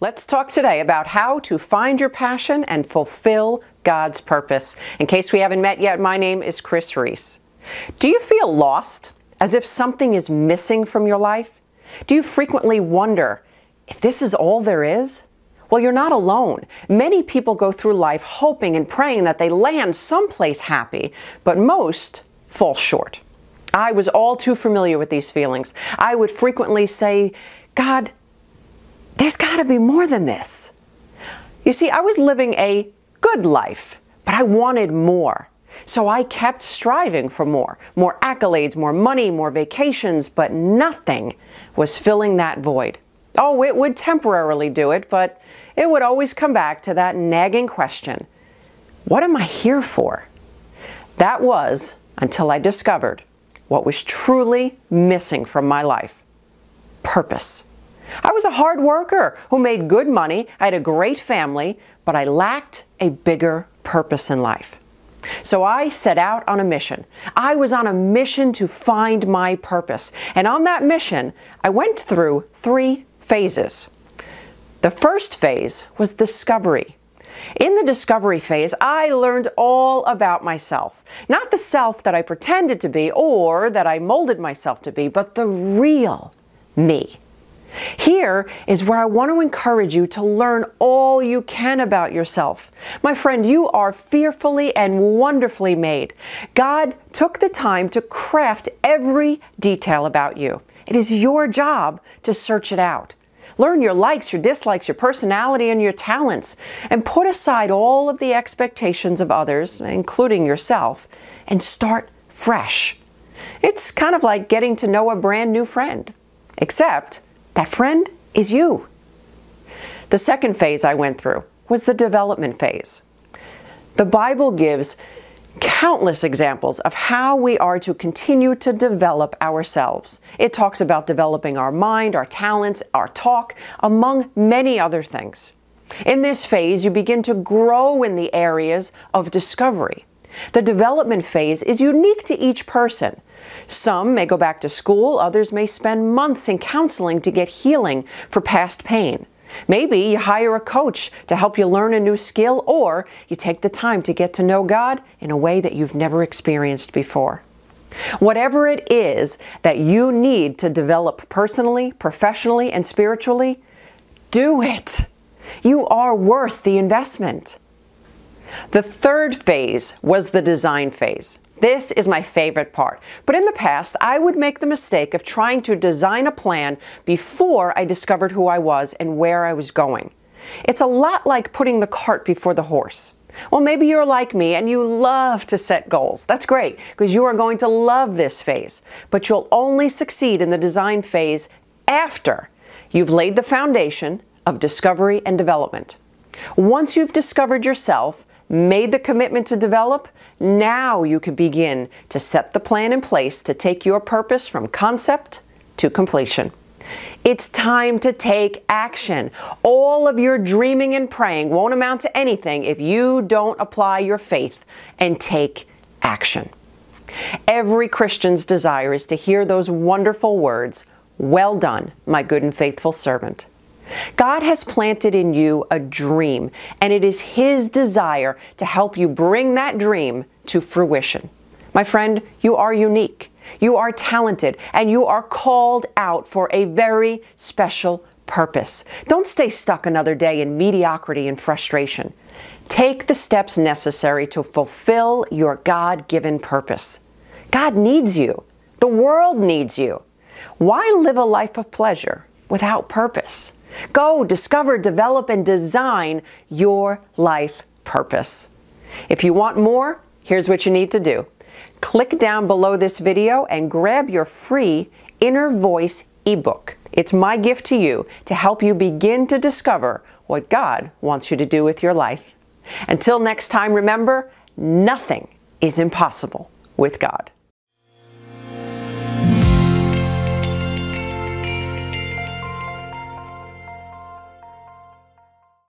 Let's talk today about how to find your passion and fulfill God's purpose. In case we haven't met yet, my name is Kris Reece. Do you feel lost, as if something is missing from your life? Do you frequently wonder if this is all there is? Well, you're not alone. Many people go through life hoping and praying that they land someplace happy, but most fall short. I was all too familiar with these feelings. I would frequently say, God, there's got to be more than this. You see, I was living a good life, but I wanted more. So I kept striving for more more accolades, more money, more vacations, but nothing was filling that void. Oh, it would temporarily do it, but it would always come back to that nagging question What am I here for? That was until I discovered what was truly missing from my life purpose. I was a hard worker who made good money. I had a great family, but I lacked a bigger purpose in life. So I set out on a mission. I was on a mission to find my purpose. And on that mission, I went through three phases. The first phase was discovery. In the discovery phase, I learned all about myself. Not the self that I pretended to be or that I molded myself to be, but the real me. Here is where I want to encourage you to learn all you can about yourself. My friend, you are fearfully and wonderfully made. God took the time to craft every detail about you. It is your job to search it out. Learn your likes, your dislikes, your personality, and your talents, and put aside all of the expectations of others, including yourself, and start fresh. It's kind of like getting to know a brand new friend, except that friend is you. The second phase I went through was the development phase. The Bible gives countless examples of how we are to continue to develop ourselves. It talks about developing our mind, our talents, our talk, among many other things. In this phase, you begin to grow in the areas of discovery. The development phase is unique to each person. Some may go back to school, others may spend months in counseling to get healing for past pain. Maybe you hire a coach to help you learn a new skill, or you take the time to get to know God in a way that you've never experienced before. Whatever it is that you need to develop personally, professionally, and spiritually, do it. You are worth the investment. The third phase was the design phase. This is my favorite part. But in the past, I would make the mistake of trying to design a plan before I discovered who I was and where I was going. It's a lot like putting the cart before the horse. Well, maybe you're like me and you love to set goals. That's great because you are going to love this phase. But you'll only succeed in the design phase after you've laid the foundation of discovery and development. Once you've discovered yourself, made the commitment to develop, now you can begin to set the plan in place to take your purpose from concept to completion. It's time to take action. All of your dreaming and praying won't amount to anything if you don't apply your faith and take action. Every Christian's desire is to hear those wonderful words, Well done, my good and faithful servant. God has planted in you a dream, and it is His desire to help you bring that dream to fruition. My friend, you are unique, you are talented, and you are called out for a very special purpose. Don't stay stuck another day in mediocrity and frustration. Take the steps necessary to fulfill your God given purpose. God needs you. The world needs you. Why live a life of pleasure without purpose? Go discover, develop, and design your life purpose. If you want more, here's what you need to do. Click down below this video and grab your free Inner Voice ebook. It's my gift to you to help you begin to discover what God wants you to do with your life. Until next time, remember, nothing is impossible with God.